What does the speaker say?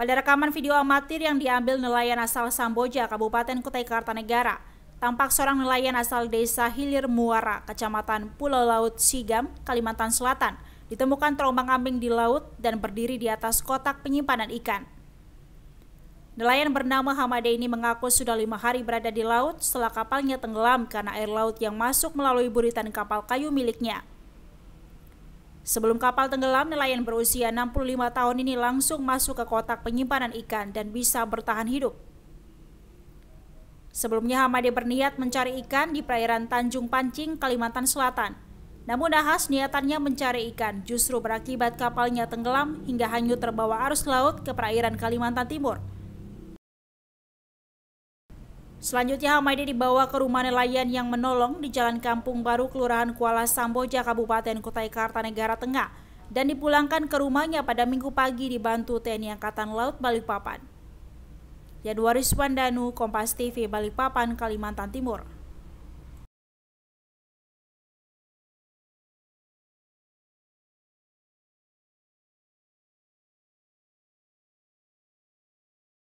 Pada rekaman video amatir yang diambil nelayan asal Samboja, Kabupaten Kutai Kartanegara, tampak seorang nelayan asal desa Hilir Muara, Kecamatan Pulau Laut Sigam, Kalimantan Selatan, ditemukan terombang-ambing di laut dan berdiri di atas kotak penyimpanan ikan. Nelayan bernama Hamade ini mengaku sudah lima hari berada di laut setelah kapalnya tenggelam karena air laut yang masuk melalui buritan kapal kayu miliknya. Sebelum kapal tenggelam, nelayan berusia 65 tahun ini langsung masuk ke kotak penyimpanan ikan dan bisa bertahan hidup. Sebelumnya Hamade berniat mencari ikan di perairan Tanjung Pancing, Kalimantan Selatan. Namun nahas niatannya mencari ikan justru berakibat kapalnya tenggelam hingga hanyut terbawa arus laut ke perairan Kalimantan Timur. Selanjutnya Hamaidi dibawa ke rumah nelayan yang menolong di Jalan Kampung Baru, Kelurahan Kuala Samboja, Kabupaten Kutai Kartanegara Tengah, dan dipulangkan ke rumahnya pada minggu pagi dibantu TNI Angkatan Laut Balikpapan. Januari Swandanu, Kompas TV, Balikpapan, Kalimantan Timur.